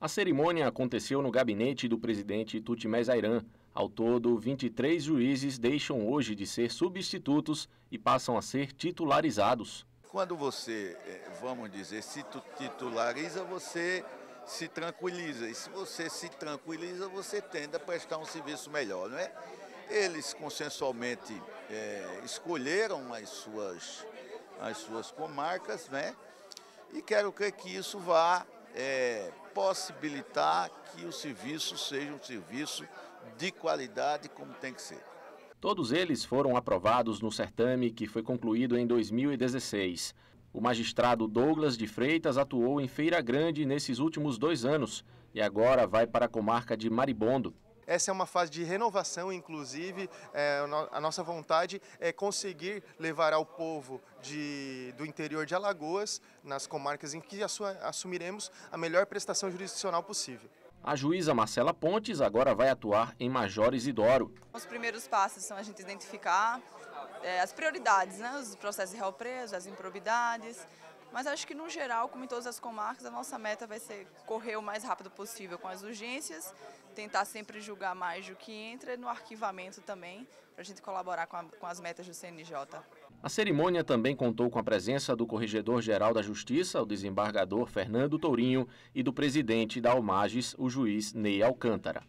A cerimônia aconteceu no gabinete do presidente Tutimés Airan. Ao todo, 23 juízes deixam hoje de ser substitutos e passam a ser titularizados. Quando você, eh, vamos dizer, se titulariza, você se tranquiliza. E se você se tranquiliza, você tende a prestar um serviço melhor, não é? Eles consensualmente é, escolheram as suas, as suas comarcas, né? E quero crer que isso vá é, possibilitar que o serviço seja um serviço de qualidade como tem que ser. Todos eles foram aprovados no certame que foi concluído em 2016. O magistrado Douglas de Freitas atuou em Feira Grande nesses últimos dois anos e agora vai para a comarca de Maribondo. Essa é uma fase de renovação, inclusive, é, a nossa vontade é conseguir levar ao povo de, do interior de Alagoas, nas comarcas em que assumiremos a melhor prestação jurisdicional possível. A juíza Marcela Pontes agora vai atuar em Major Isidoro. Os primeiros passos são a gente identificar é, as prioridades, né, os processos de réu preso, as improbidades, mas acho que no geral, como em todas as comarcas, a nossa meta vai ser correr o mais rápido possível com as urgências, tentar sempre julgar mais do que entra no arquivamento também, para a gente colaborar com, a, com as metas do CNJ. A cerimônia também contou com a presença do Corregedor-Geral da Justiça, o desembargador Fernando Tourinho, e do presidente da Almages, o juiz Ney Alcântara.